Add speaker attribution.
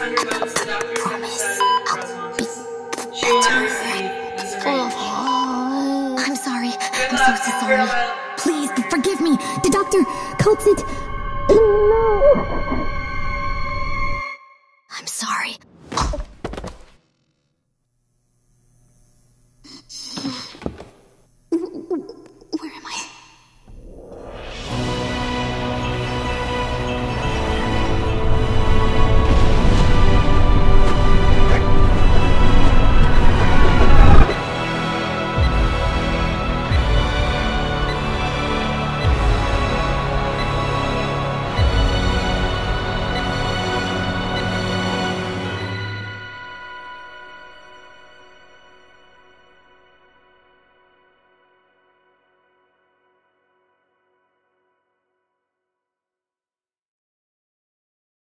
Speaker 1: I promise I'll be receive.
Speaker 2: I'm sorry. Good I'm luck, so, so sorry.
Speaker 1: Please,
Speaker 2: forgive me. The doctor coats it. No.